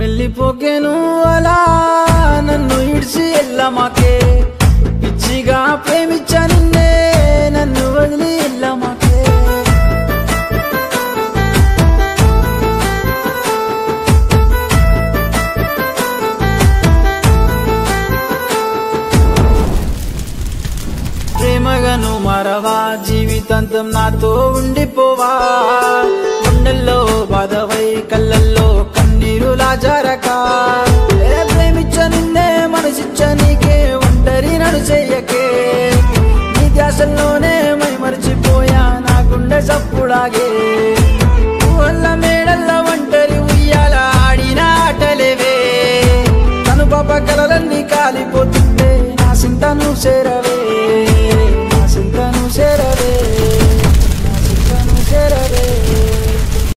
వెళ్ళిపోకేను అలా. నన్ను ఇడిచి ఎల్లమాకే. పిచ్చిగా ప్రేమించా నిన్నే. నన్ను వదిలి ఎల్లమాకే. ప్రేమగను మరవా. జీవితాంతం నాతో ఉండిపోవా. గుండెల్లో బాధవై కళ్ళల్లో మారక ఏ ప్రేమించ నిన్నే మనసిచ్చ నీకే ఒంటరి నడు చెయ్యకే. నీ ధ్యాసల్లోనే మై మర్చిపోయా నా గుండె సప్పుడాగే వల్ల మేడల్ల ఒంటరి ఉయ్యాల ఆడిన ఆటలేవే. తను పాప కలలన్నీ కాలిపోతుంటే నా సింతను చేరా